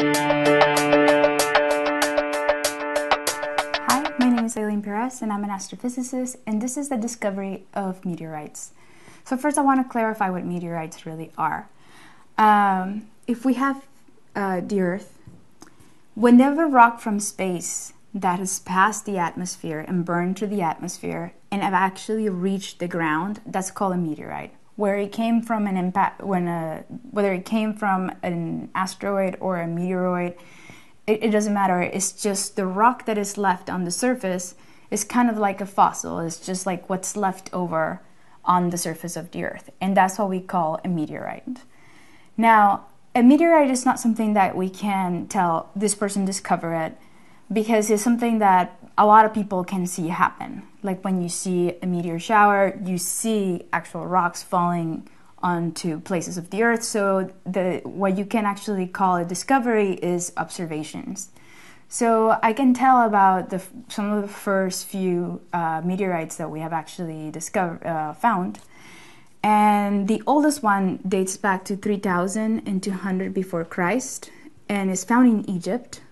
Hi, my name is Aileen Perez and I'm an astrophysicist and this is the discovery of meteorites. So first I want to clarify what meteorites really are. Um, if we have uh, the Earth, whenever rock from space that has passed the atmosphere and burned through the atmosphere and have actually reached the ground, that's called a meteorite where it came from an impact when a whether it came from an asteroid or a meteoroid it, it, doesn't matter. It's just the rock that is left on the surface is kind of like a fossil. It's just like what's left over on the surface of the earth. And that's what we call a meteorite. Now a meteorite is not something that we can tell this person discovered it because it's something that a lot of people can see happen. Like when you see a meteor shower, you see actual rocks falling onto places of the earth. So the what you can actually call a discovery is observations. So I can tell about the, some of the first few uh, meteorites that we have actually discovered uh, found. And the oldest one dates back to 3200 before Christ and is found in Egypt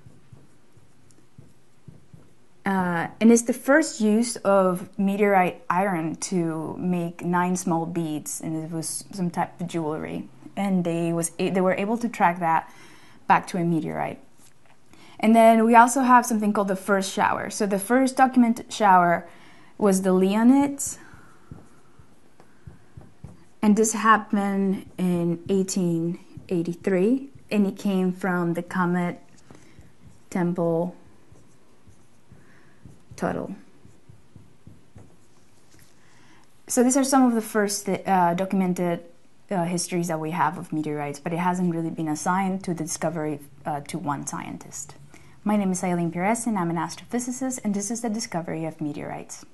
uh, and it's the first use of meteorite iron to make nine small beads, and it was some type of jewelry. And they was they were able to track that back to a meteorite. And then we also have something called the first shower. So the first documented shower was the Leonids, and this happened in 1883, and it came from the comet Tempel Tuttle. So these are some of the first uh, documented uh, histories that we have of meteorites, but it hasn't really been assigned to the discovery uh, to one scientist. My name is Aileen Perez and I'm an astrophysicist and this is the discovery of meteorites.